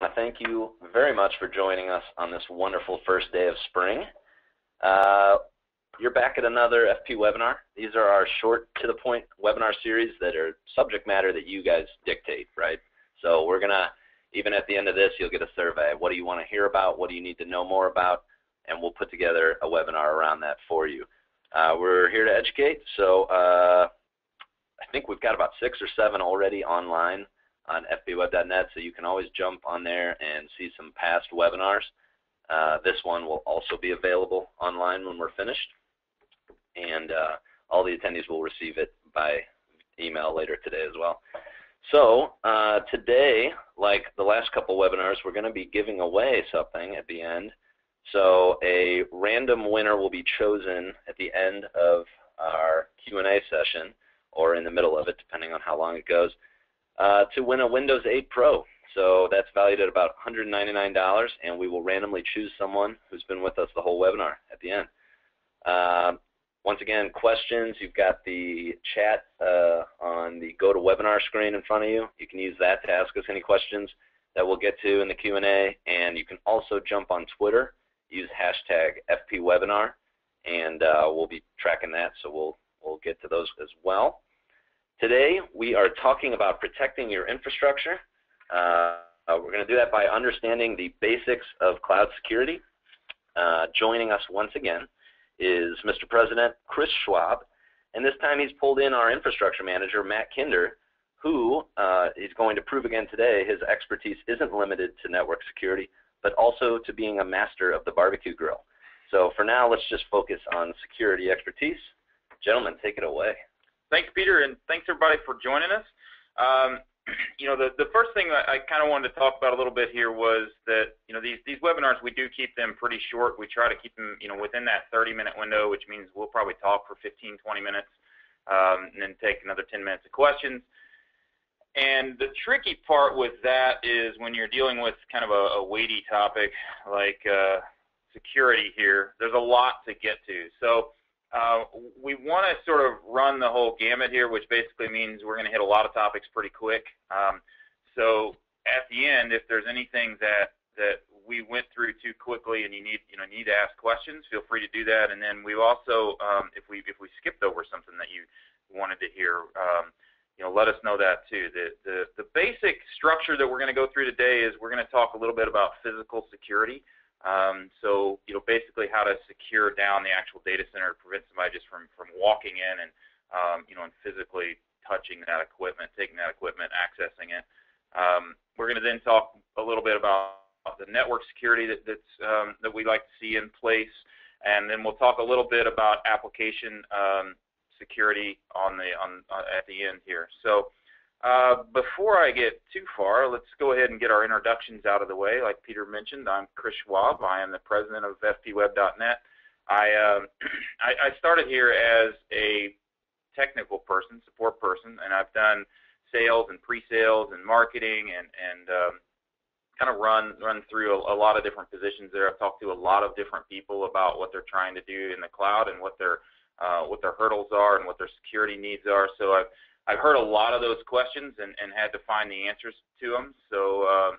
to thank you very much for joining us on this wonderful first day of spring. Uh, you're back at another FP webinar. These are our short to the point webinar series that are subject matter that you guys dictate, right? So we're going to, even at the end of this, you'll get a survey. What do you want to hear about? What do you need to know more about? And we'll put together a webinar around that for you. Uh, we're here to educate, so uh, I think we've got about six or seven already online on fpweb.net, so you can always jump on there and see some past webinars. Uh, this one will also be available online when we're finished, and uh, all the attendees will receive it by email later today as well. So uh, today, like the last couple webinars, we're going to be giving away something at the end. So a random winner will be chosen at the end of our Q&A session or in the middle of it, depending on how long it goes, uh, to win a Windows 8 Pro. So that's valued at about $199, and we will randomly choose someone who's been with us the whole webinar at the end. Uh, once again, questions, you've got the chat uh, on the GoToWebinar screen in front of you. You can use that to ask us any questions that we'll get to in the Q&A, and you can also jump on Twitter, use hashtag FPWebinar, and uh, we'll be tracking that, so we'll, we'll get to those as well. Today, we are talking about protecting your infrastructure. Uh, we're going to do that by understanding the basics of cloud security. Uh, joining us once again is Mr. President Chris Schwab, and this time he's pulled in our infrastructure manager, Matt Kinder, who uh, is going to prove again today his expertise isn't limited to network security, but also to being a master of the barbecue grill. So for now, let's just focus on security expertise. Gentlemen, take it away. Thanks, Peter, and thanks everybody for joining us. Um, you know, the, the first thing I, I kind of wanted to talk about a little bit here was that, you know, these, these webinars, we do keep them pretty short. We try to keep them, you know, within that 30-minute window, which means we'll probably talk for 15, 20 minutes, um, and then take another 10 minutes of questions. And the tricky part with that is when you're dealing with kind of a, a weighty topic like uh, security here, there's a lot to get to. So uh, we want to sort of run the whole gamut here, which basically means we're going to hit a lot of topics pretty quick. Um, so at the end, if there's anything that that we went through too quickly and you need you know need to ask questions, feel free to do that. And then we've also, um, if we if we skipped over something that you wanted to hear, um, you know, let us know that too. The the the basic structure that we're going to go through today is we're going to talk a little bit about physical security. Um, so, you know, basically how to secure down the actual data center, prevent somebody just from, from walking in and, um, you know, and physically touching that equipment, taking that equipment, accessing it. Um, we're going to then talk a little bit about the network security that, that's, um, that we like to see in place, and then we'll talk a little bit about application um, security on the on, on at the end here. So. Uh, before I get too far, let's go ahead and get our introductions out of the way. Like Peter mentioned, I'm Chris Schwab. I am the president of FPWeb.net. I, uh, I, I started here as a technical person, support person, and I've done sales and pre-sales and marketing and, and um, kind of run run through a, a, lot of different positions there. I've talked to a lot of different people about what they're trying to do in the cloud and what their uh, what their hurdles are and what their security needs are. So I've I've heard a lot of those questions and, and had to find the answers to them. So um,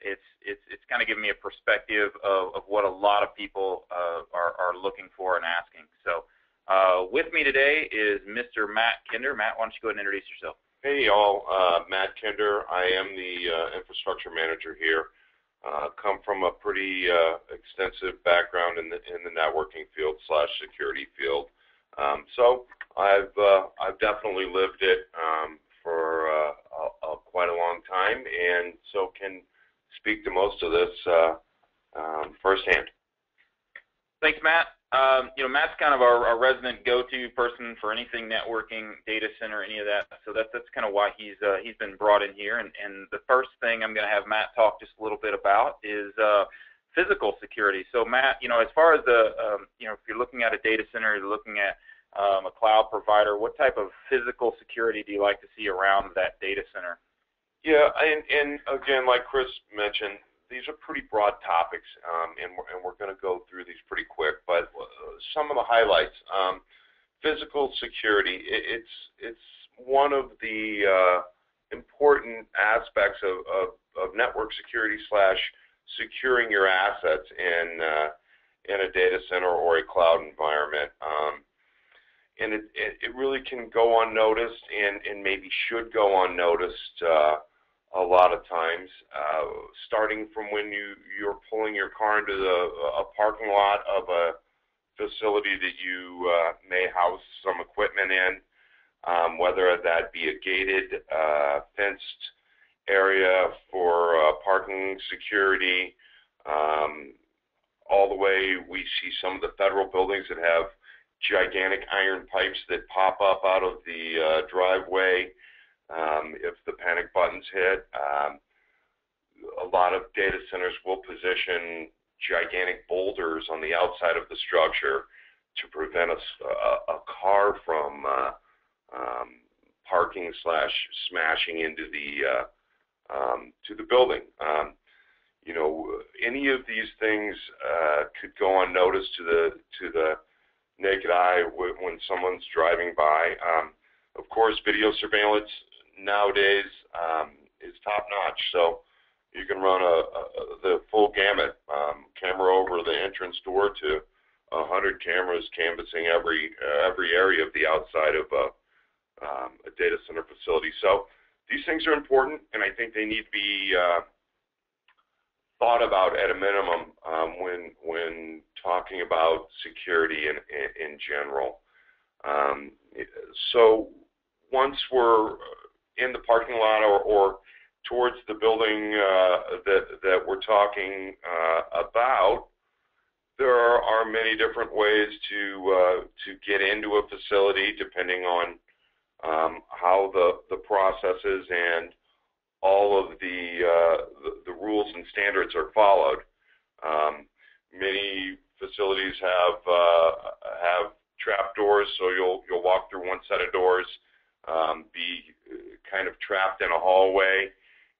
it's it's it's kind of giving me a perspective of, of what a lot of people uh, are are looking for and asking. So uh, with me today is Mr. Matt Kinder. Matt, why don't you go ahead and introduce yourself? Hey y'all, uh, Matt Kinder. I am the uh, infrastructure manager here. Uh, come from a pretty uh, extensive background in the in the networking field slash security field. Um, so I've uh, I've definitely lived it um, for uh, a, a quite a long time, and so can speak to most of this uh, um, firsthand. Thanks, Matt. Um, you know, Matt's kind of our, our, resident go-to person for anything networking, data center, any of that. So that's that's kind of why he's uh, he's been brought in here. And, and the first thing I'm going to have Matt talk just a little bit about is uh, physical security. So Matt, you know, as far as the um, you know, if you're looking at a data center, you're looking at um, a cloud provider, what type of physical security do you like to see around that data center? Yeah, and, and again, like Chris mentioned, these are pretty broad topics, um, and we're, and we're going to go through these pretty quick. But uh, some of the highlights: um, physical security. It, it's it's one of the uh, important aspects of, of, of network security slash securing your assets in uh, in a data center or a cloud environment. Um, and it, it, it, really can go unnoticed and, and maybe should go unnoticed uh, a lot of times, uh, starting from when you, you're pulling your car into the, a parking lot of a facility that you uh, may house some equipment in, um, whether that be a gated, uh, fenced area for uh, parking security, um, all the way we see some of the federal buildings that have gigantic iron pipes that pop up out of the uh, driveway um, if the panic buttons hit. Um, a lot of data centers will position gigantic boulders on the outside of the structure to prevent a, a, a car from uh, um, parking slash smashing into the uh, um, to the building. Um, you know, any of these things uh, could go unnoticed to the to the naked eye when someone's driving by. Um, of course, video surveillance nowadays um, is top notch. So you can run a, a, the full gamut, um, camera over the entrance door to a 100 cameras canvassing every uh, every area of the outside of a, um, a data center facility. So these things are important, and I think they need to be uh, thought about at a minimum um, when when talking about security in in, in general. Um, so once we're in the parking lot or, or towards the building uh, that that we're talking uh, about, there are many different ways to uh, to get into a facility depending on um, how the the processes and all of the, uh, the, the rules and standards are followed. Um, many facilities have uh, have trap doors, so you'll you'll walk through one set of doors, um, be kind of trapped in a hallway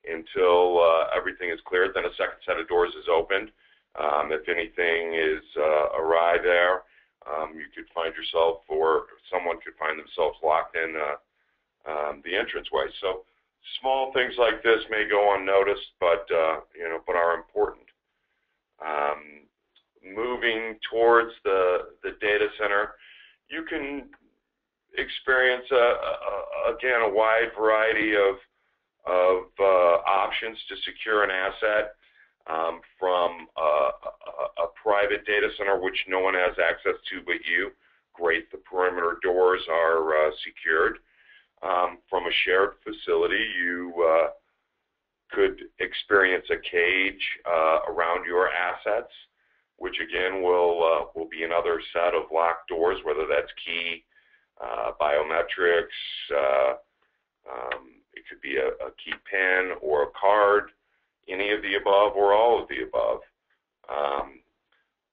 until uh, everything is cleared. Then a second set of doors is opened. Um, if anything is uh, awry there, um, you could find yourself, or someone could find themselves locked in uh, um, the entranceway. So small things like this may go unnoticed, but uh, you know, but are important. Um, moving towards the the data center, you can experience a, a, again a wide variety of of uh, options to secure an asset um, from a, a, a, private data center which no one has access to but you. Great, the perimeter doors are uh, secured um, from a shared facility, you uh, could experience a cage uh, around your assets, which again will uh, will be another set of locked doors, whether that's key, uh, biometrics, uh, um, it could be a, a, key pin or a card, any of the above or all of the above. Um,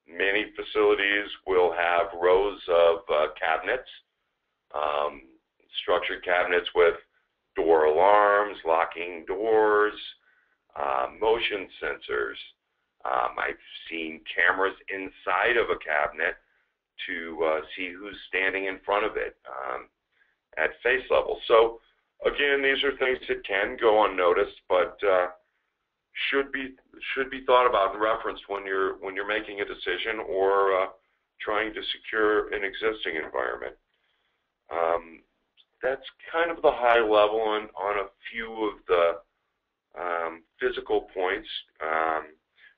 many facilities will have rows of uh, cabinets. Um, structured cabinets with door alarms, locking doors, uh, motion sensors. Um, I've seen cameras inside of a cabinet to uh, see who's standing in front of it um, at face level. So again, these are things that can go unnoticed, but uh, should be should be thought about and referenced when you're when you're making a decision or uh, trying to secure an existing environment. Um, that's kind of the high level on, on a few of the um, physical points. Um,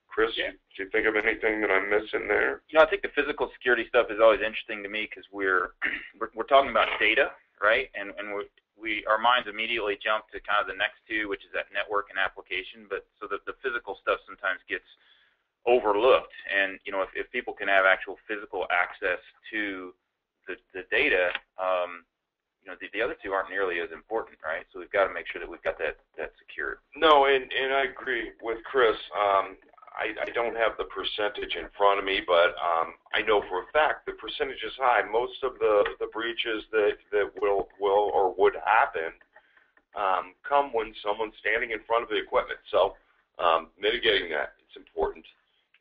Chris, yeah. do you think of anything that I'm missing there? You know, I think the physical security stuff is always interesting to me because we're, we're we're talking about data, right? And and we we our minds immediately jump to kind of the next two, which is that network and application. But so that the physical stuff sometimes gets overlooked. And you know, if, if people can have actual physical access to the the data, um, you know, the, the other two aren't nearly as important, right? So we've got to make sure that we've got that that secured. No, and and I agree with Chris. Um, I, I don't have the percentage in front of me, but um, I know for a fact the percentage is high. Most of the the breaches that that will will or would happen um, come when someone's standing in front of the equipment. So um, mitigating that it's important,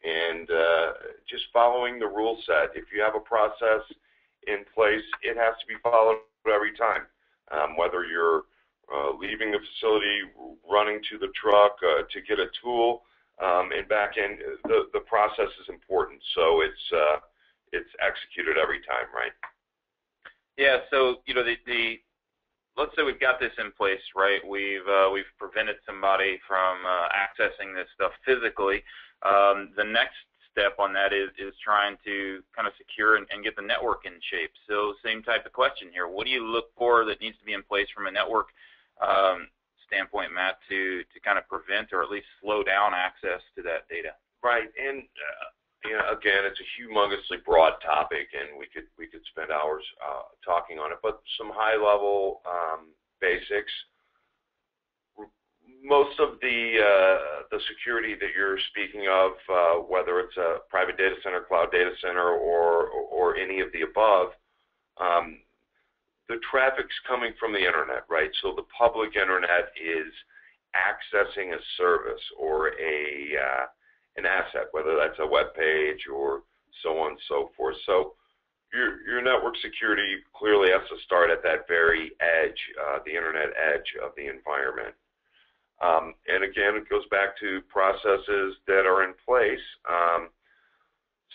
and uh, just following the rule set. If you have a process in place, it has to be followed every time. Um, whether you're uh, leaving the facility, running to the truck uh, to get a tool, um, and back in. The the process is important, so it's uh, it's executed every time, right? Yeah. So you know the the let's say we've got this in place, right? We've uh, we've prevented somebody from uh, accessing this stuff physically. Um, the next step on that is is trying to kind of secure and, and get the network in shape. So same type of question here. What do you look for that needs to be in place from a network um, standpoint, Matt, to to kind of prevent or at least slow down access to that data? Right. And uh, you know, again, it's a humongously broad topic, and we could we could spend hours uh, talking on it. But some high level um, basics most of the uh, the security that you're speaking of, whether it's a private data center, cloud data center, or or any of the above, um, the traffic's coming from the internet, right? So the public internet is accessing a service or a uh, an asset, whether that's a web page or so on and so forth. So your your network security clearly has to start at that very edge, uh, the internet edge of the environment. Um, and again, it goes back to processes that are in place, um,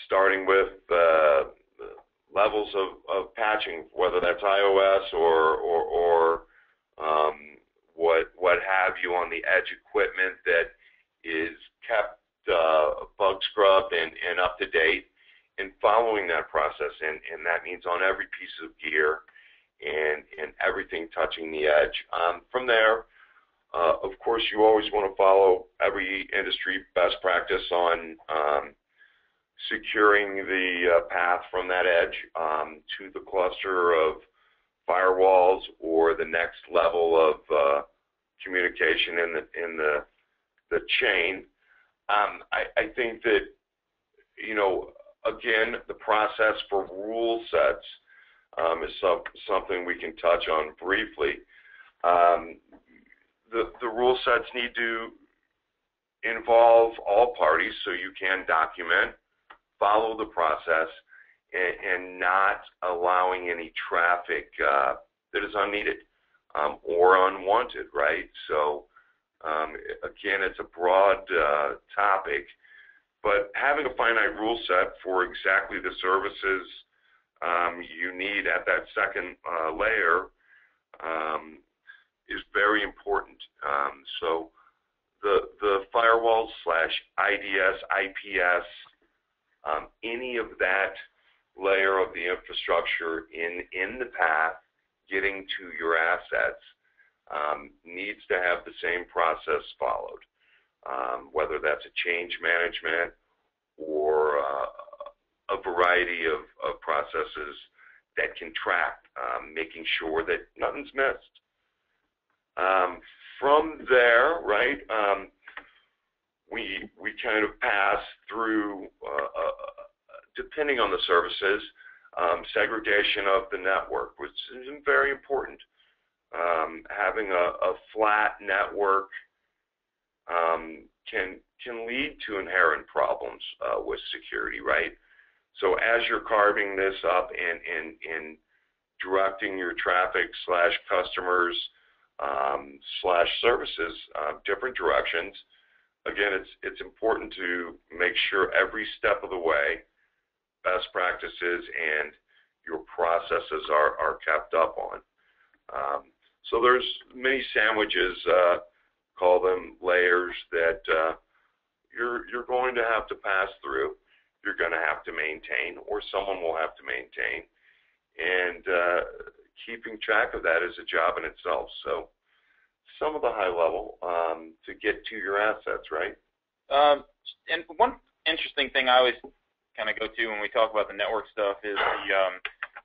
starting with uh, levels of, patching, whether that's IOS or, um, what, what have you on the edge equipment that is kept uh, bug scrubbed and, up to date and following that process. And, that means on every piece of gear and, and everything touching the edge. Um, from there, uh, of course, you always want to follow every industry best practice on um, securing the uh, path from that edge um, to the cluster of firewalls or the next level of uh, communication in the in the the chain. Um, I, I think that you know again the process for rule sets um, is some, something we can touch on briefly. Um, the, the rule sets need to involve all parties so you can document, follow the process, and, and not allowing any traffic uh, that is unneeded um, or unwanted, right? So, um, again, it's a broad uh, topic, but having a finite rule set for exactly the services um, you need at that second uh, layer um, is very important. Um, so the the firewall slash IDS, IPS, um, any of that layer of the infrastructure in in the path getting to your assets um, needs to have the same process followed. Um, whether that's a change management or uh, a variety of, of processes that can track, um, making sure that nothing's missed. Um, from there, right, um, we we kind of pass through, uh, uh, depending on the services, um, segregation of the network, which is very important. Um, having a, a, flat network um, can can lead to inherent problems uh, with security, right? So as you're carving this up and and, and directing your traffic slash customers um, slash services uh, different directions. Again, it's it's important to make sure every step of the way best practices and your processes are, are kept up on. Um, so there's many sandwiches, uh, call them layers, that uh, you're you're going to have to pass through. You're going to have to maintain, or someone will have to maintain, and uh, keeping track of that is a job in itself. So some of the high level um, to get to your assets, right? Um, and one interesting thing I always kind of go to when we talk about the network stuff is the um,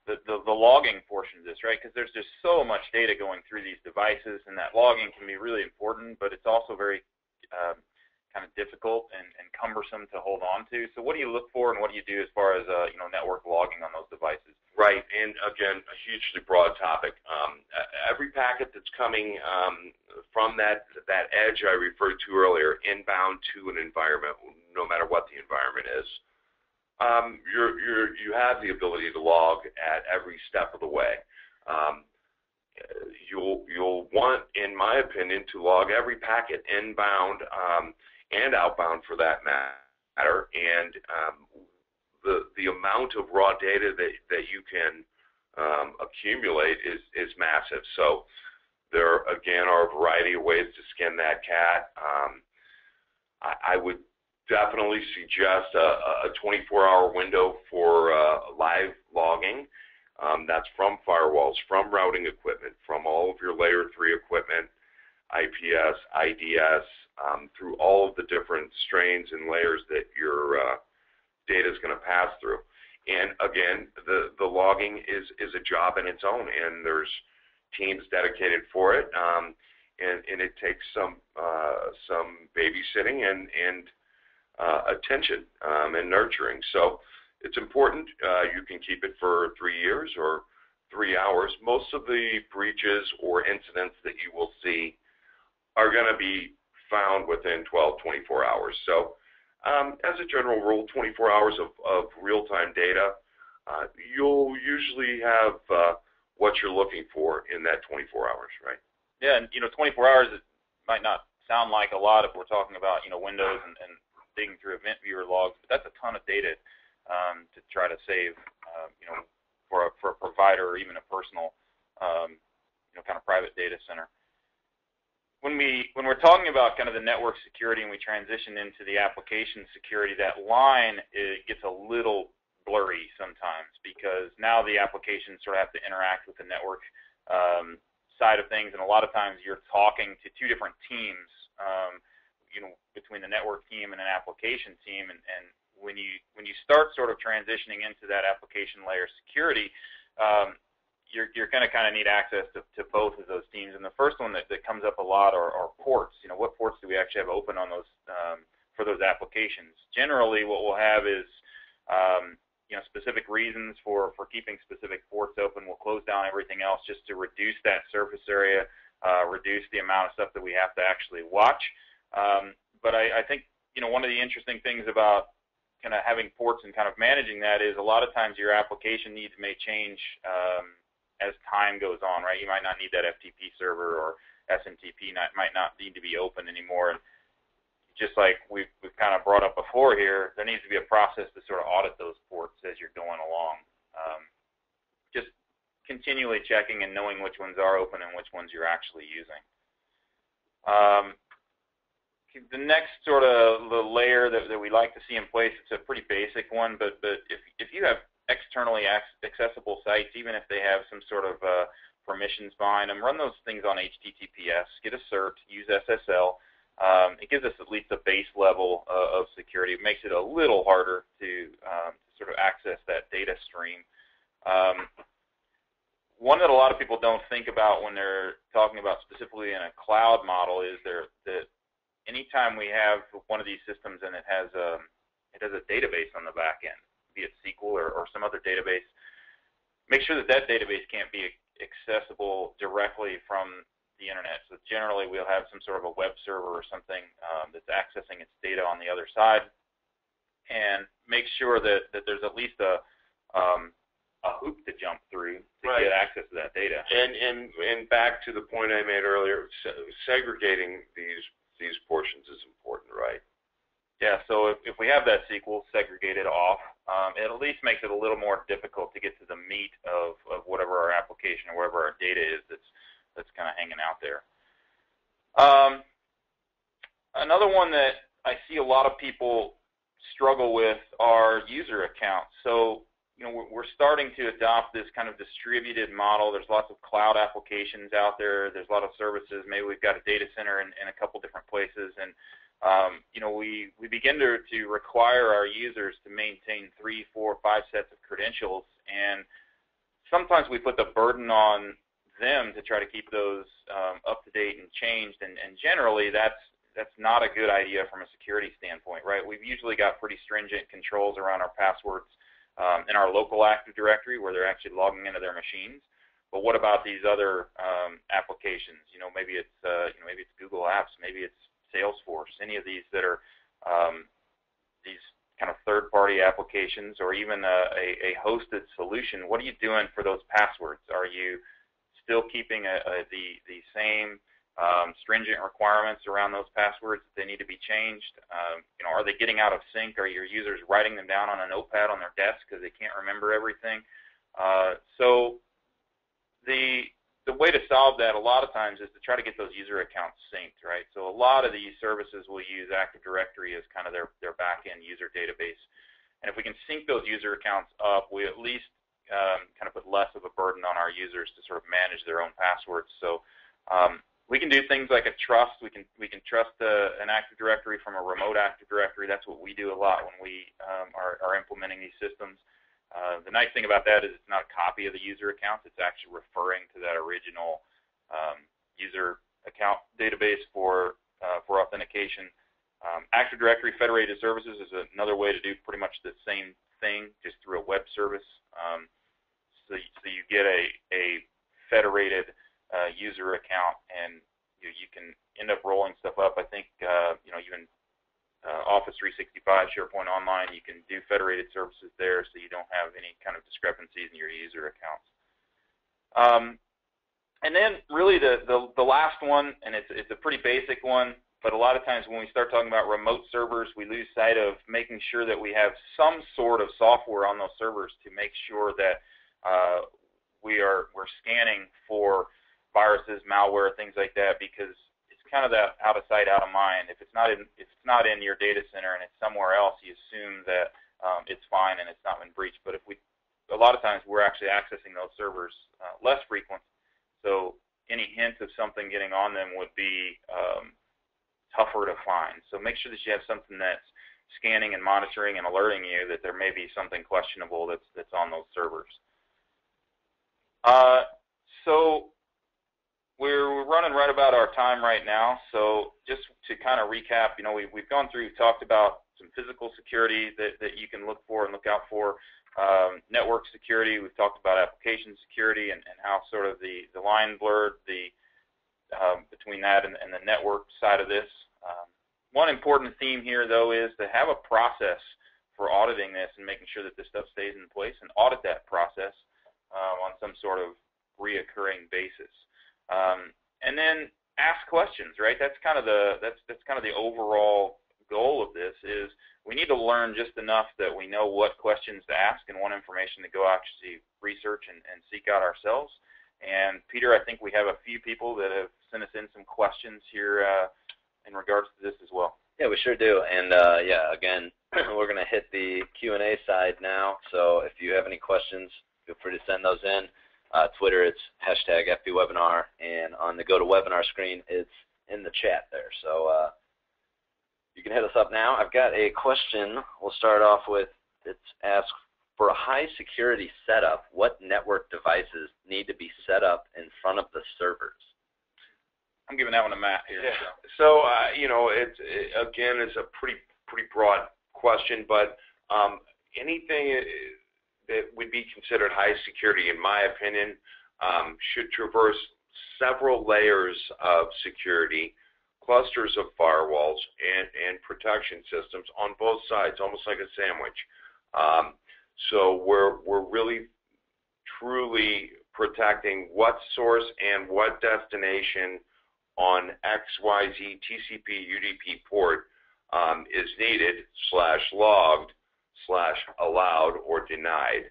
the, the, the logging portion of this, right? Because there's just so much data going through these devices, and that logging can be really important, but it's also very um, kind of difficult and, and cumbersome to hold on to. So what do you look for and what do you do as far as uh, you know network logging on those devices? Right, and again, a hugely broad topic. Um, every packet that's coming um, from that that edge I referred to earlier, inbound to an environment, no matter what the environment is, um, you're, you're, you have the ability to log at every step of the way. Um, you'll you'll want, in my opinion, to log every packet inbound um, and outbound for that matter, and um, the the amount of raw data that that you can um, accumulate is is massive. So there again are a variety of ways to skin that cat. Um, I, I would definitely suggest a, a 24-hour window for uh, live logging. Um, that's from firewalls, from routing equipment, from all of your layer 3 equipment, IPS, IDS, um, through all of the different strains and layers that your uh, data is going to pass through. And again, the, the logging is, is a job in its own, and there's teams dedicated for it. Um, and, and it takes some uh, some babysitting and, and uh, attention um, and nurturing. So it's important. Uh, you can keep it for three years or three hours. Most of the breaches or incidents that you will see are going to be found within 12, 24 hours. So um, as a general rule, 24 hours of, of real-time data, uh, you'll usually have uh, what you're looking for in that 24 hours, right? Yeah, and you know, 24 hours it might not sound like a lot if we're talking about you know Windows and, and digging through event viewer logs, but that's a ton of data um, to try to save, uh, you know, for a, for a provider or even a personal, um, you know, kind of private data center. When we when we're talking about kind of the network security and we transition into the application security, that line it gets a little blurry sometimes because now the applications sort of have to interact with the network um, side of things, and a lot of times you're talking to two different teams. Um, you know between the network team and an application team and, and when you when you start sort of transitioning into that application layer security um, you're, you're going to kind of need access to, to both of those teams. And the first one that, that comes up a lot are, are ports. You know what ports do we actually have open on those um, for those applications? Generally what we'll have is um, you know specific reasons for for keeping specific ports open. We'll close down everything else just to reduce that surface area uh, reduce the amount of stuff that we have to actually watch. Um, but I, I think you know one of the interesting things about kind of having ports and kind of managing that is a lot of times your application needs may change um, as time goes on, right? You might not need that FTP server or SMTP not, might not need to be open anymore. And just like we've, we've kind of brought up before here, there needs to be a process to sort of audit those ports as you're going along. Um, just continually checking and knowing which ones are open and which ones you're actually using. Um, the next sort of the layer that, that we like to see in place, it's a pretty basic one, but, but if, if you have externally accessible sites, even if they have some sort of uh, permissions behind them, run those things on HTTPS, get a cert, use SSL. Um, it gives us at least a base level uh, of security. It makes it a little harder to, um, sort of access that data stream. Um, one that a lot of people don't think about when they're talking about specifically in a cloud model is there that anytime we have one of these systems and it has a it has a database on the back end, be it SQL or, or some other database, make sure that that database can't be accessible directly from the internet. So generally, we'll have some sort of a web server or something um, that's accessing its data on the other side, and make sure that, that there's at least a um, a hoop to jump through to right. get access to that data. And and and back to the point I made earlier, segregating these these portions is important, right? Yeah, so if, if we have that SQL segregated off, um, it at least makes it a little more difficult to get to the meat of, of whatever our application or whatever our data is that's that's kind of hanging out there. Um, another one that I see a lot of people struggle with are user accounts. So you know, we're starting to adopt this kind of distributed model. There's lots of cloud applications out there. There's a lot of services. Maybe we've got a data center in, in a couple different places, and um, you know, we we begin to to require our users to maintain three, four, five sets of credentials, and sometimes we put the burden on them to try to keep those um, up to date and changed. And, and generally, that's that's not a good idea from a security standpoint, right? We've usually got pretty stringent controls around our passwords um, in our local Active Directory where they're actually logging into their machines. But what about these other um, applications? You know, maybe it's uh, you know maybe it's Google Apps, maybe it's Salesforce, any of these that are um, these kind of third-party applications, or even a, a, a hosted solution. What are you doing for those passwords? Are you still keeping a, a, the the same um, stringent requirements around those passwords that they need to be changed. Um, you know, are they getting out of sync? Are your users writing them down on a notepad on their desk because they can't remember everything? Uh, so the the way to solve that a lot of times is to try to get those user accounts synced, right? So a lot of these services will use Active Directory as kind of their, their back-end user database. And if we can sync those user accounts up, we at least um, kind of put less of a burden on our users to sort of manage their own passwords. So um, we can do things like a trust. We can we can trust a, an Active Directory from a remote Active Directory. That's what we do a lot when we um, are, are implementing these systems. Uh, the nice thing about that is it's not a copy of the user accounts. It's actually referring to that original um, user account database for uh, for authentication. Um, Active Directory Federated Services is another way to do pretty much the same thing, just through a web service. Um, so, so you get a, a federated uh, user account, and you, you can end up rolling stuff up. I think uh, you know even uh, Office 365, SharePoint Online, you can do federated services there, so you don't have any kind of discrepancies in your user accounts. Um, and then really the, the, the last one, and it's, it's a pretty basic one, but a lot of times when we start talking about remote servers, we lose sight of making sure that we have some sort of software on those servers to make sure that uh, we are we're scanning for viruses, malware, things like that, because kind of that out of sight, out of mind. If it's not in if it's not in your data center and it's somewhere else, you assume that um, it's fine and it's not been breached. But if we a lot of times we're actually accessing those servers uh, less frequent, so any hint of something getting on them would be um, tougher to find. So make sure that you have something that's scanning and monitoring and alerting you that there may be something questionable that's that's on those servers. Uh, so we're, running right about our time right now. So just to kind of recap, you know, we, we've gone through, talked about some physical security that, that you can look for and look out for. Um, network security, we've talked about application security and, and how sort of the, the line blurred the, um, between that and, and, the network side of this. Um, one important theme here, though, is to have a process for auditing this and making sure that this stuff stays in place and audit that process uh, on some sort of reoccurring basis. Um, and then ask questions, right? That's kind of the that's that's kind of the overall goal of this is we need to learn just enough that we know what questions to ask and what information to go actually research and, and seek out ourselves. And Peter, I think we have a few people that have sent us in some questions here uh, in regards to this as well. Yeah, we sure do. And uh, yeah, again, we're going to hit the Q&A side now. So if you have any questions, feel free to send those in. Uh, Twitter, it's hashtag FPWebinar, and on the GoToWebinar screen, it's in the chat there. So uh, you can hit us up now. I've got a question we'll start off with. It's asked, for a high security setup, what network devices need to be set up in front of the servers? I'm giving that one to Matt here. Yeah. So, uh, you know, it, it, again, it's a pretty pretty broad question, but um, anything that would be considered high security, in my opinion, um, should traverse several layers of security, clusters of firewalls, and, and protection systems on both sides, almost like a sandwich. Um, so we're, we're really truly protecting what source and what destination on XYZ TCP UDP port um, is needed slash logged slash allowed or denied.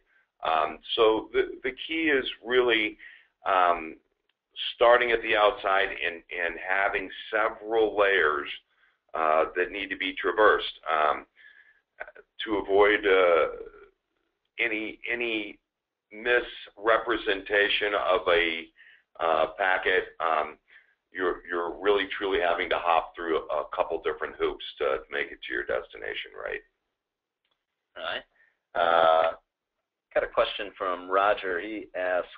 Um, so the, the key is really um, starting at the outside and, and having several layers uh, that need to be traversed um, to avoid uh, any any misrepresentation of a uh, packet. Um, you're you're really truly having to hop through a, a couple different hoops to make it to your destination, right? Right. Uh, got a question from Roger. He asks,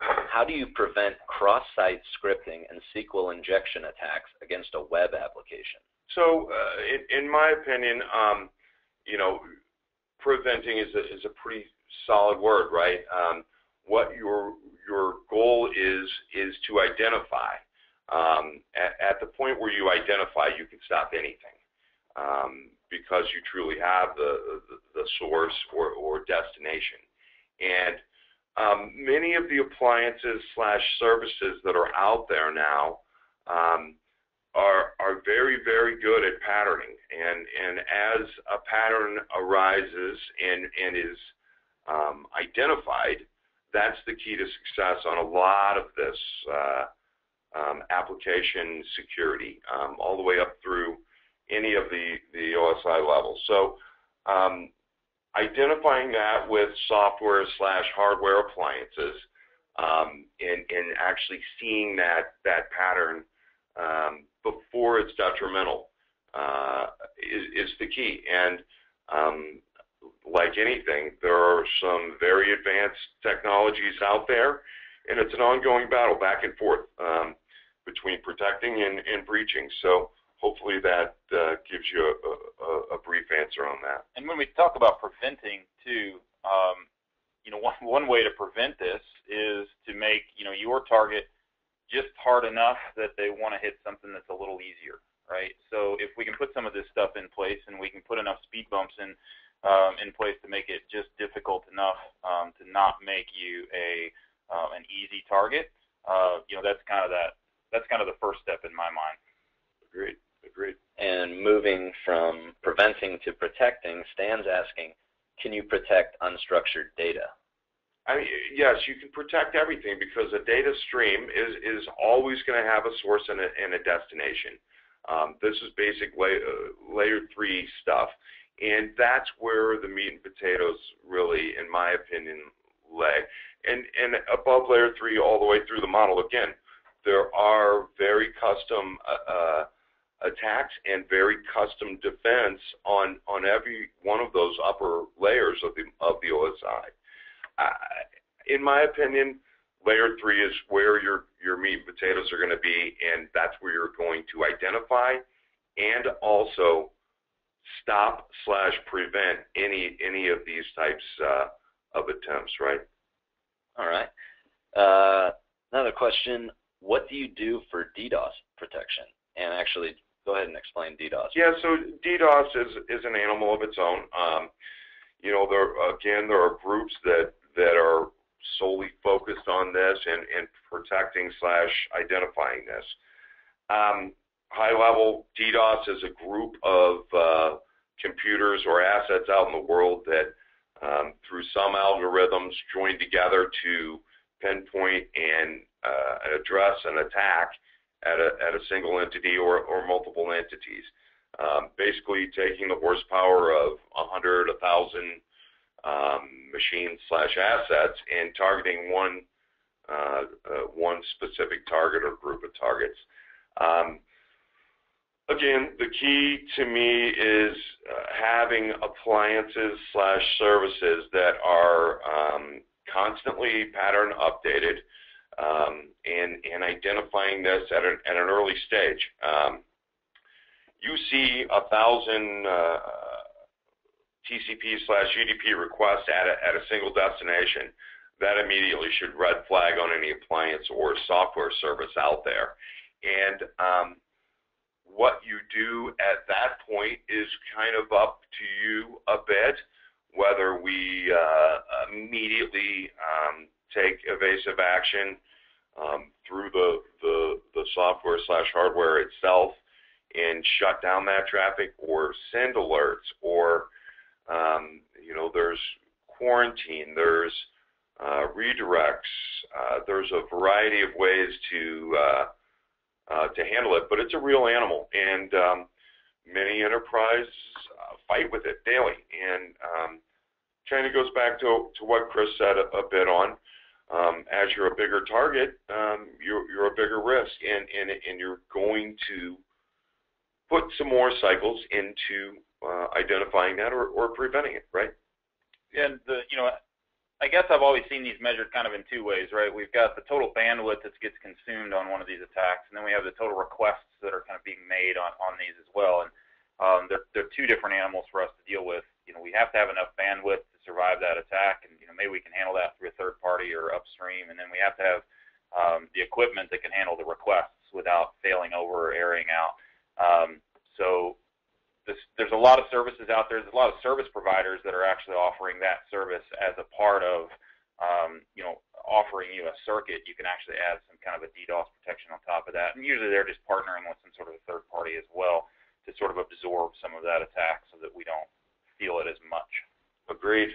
how do you prevent cross-site scripting and SQL injection attacks against a web application? So, uh, in, in, my opinion, um, you know, preventing is a, is a pretty solid word, right? Um, what your your goal is is to identify. Um, at, at, the point where you identify, you can stop anything. Because you truly have the, the, the source or, or destination. And um, many of the appliances slash services that are out there now um, are are very very good at patterning, and and as a pattern arises and and is um, identified, that's the key to success on a lot of this uh, um, application security, um, all the way up through any of the the OSI levels. So um, identifying that with software slash hardware appliances um, and, and actually seeing that, that pattern um, before it's detrimental uh, is, is the key. And um, like anything, there are some very advanced technologies out there, and it's an ongoing battle back and forth um, between protecting and, and breaching. So hopefully that uh, gives you a, a, a, brief answer on that. And when we talk about preventing too, um, you know, one, one way to prevent this is to make, you know, your target just hard enough that they want to hit something that's a little easier, right? So if we can put some of this stuff in place and we can put enough speed bumps in, um, in place to make it just difficult enough um, to not make you a uh, an easy target, uh, you know, that's kind of that. That's kind of the first step in my mind. Agreed. Agreed. And moving from preventing to protecting, Stan's asking, can you protect unstructured data? I mean, yes, you can protect everything because a data stream is, is always going to have a source and a, and a destination. Um, this is basic lay, uh, layer three stuff, and that's where the meat and potatoes really, in my opinion, lay. And, and above layer three, all the way through the model, again, there are very custom uh, uh, attacks and very custom defense on on every one of those upper layers of the of the OSI. In my opinion, layer three is where your your meat and potatoes are going to be, and that's where you're going to identify and also stop slash prevent any any of these types uh, of attempts. Right. All right. Uh, another question: What do you do for DDoS protection? And actually, go ahead and explain DDoS. Yeah, so DDoS is is an animal of its own. Um, you know, there again, there are groups that that are solely focused on this and, and protecting slash identifying this. Um, high level DDoS is a group of uh, computers or assets out in the world that, um, through some algorithms, join together to pinpoint and uh, address an attack at a, at a single entity or, or multiple entities. Um, basically taking the horsepower of 100, 1,000 um, machines slash assets and targeting one uh, uh, one specific target or group of targets. Um, again, the key to me is uh, having appliances slash services that are um, constantly pattern updated um, and, and identifying this at an, at an early stage. Um, you see a thousand uh, TCP slash UDP requests at a, at a single destination, that immediately should red flag on any appliance or software service out there. And um, what you do at that point is kind of up to you a bit, whether we uh, immediately um, take evasive action um, through the, the, the software slash hardware itself and shut down that traffic or send alerts or, um, you know, there's quarantine, there's uh, redirects, uh, there's a variety of ways to, uh, uh to handle it, but it's a real animal. And um, many enterprises uh, fight with it daily. And um, kind of goes back to, to what Chris said a, a bit on um, as you're a bigger target, um, you're, you're a bigger risk, and, and, and you're going to put some more cycles into uh, identifying that or, or preventing it, right? And the, you know, I guess I've always seen these measured kind of in two ways, right? We've got the total bandwidth that gets consumed on one of these attacks, and then we have the total requests that are kind of being made on, on these as well. And um, they're, they're two different animals for us to deal with. You know, we have to have enough bandwidth to survive that attack, and you know maybe we can handle that through a third party or upstream, and then we have to have um, the equipment that can handle the requests without failing over or airing out. Um, so this, there's a lot of services out there. There's a lot of service providers that are actually offering that service as a part of um, you know, offering you a circuit, you can actually add some kind of a DDoS protection on top of that. And usually they're just partnering with some sort of a third party as well to sort of absorb some of that attack so that we don't feel it as much. Agreed.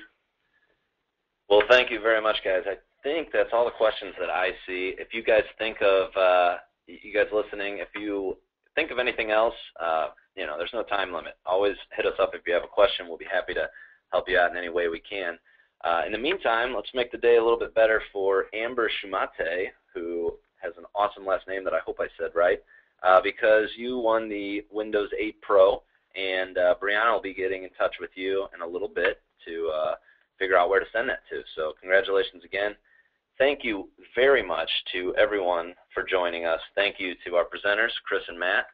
Well, thank you very much, guys. I think that's all the questions that I see. If you guys think of, uh, you guys listening, if you think of anything else, uh, you know, there's no time limit. Always hit us up if you have a question. We'll be happy to help you out in any way we can. Uh, in the meantime, let's make the day a little bit better for Amber Shumate, who has an awesome last name that I hope I said right, uh, because you won the Windows 8 Pro, and uh, Brianna will be getting in touch with you in a little bit to uh, figure out where to send that to. So congratulations again. Thank you very much to everyone for joining us. Thank you to our presenters, Chris and Matt.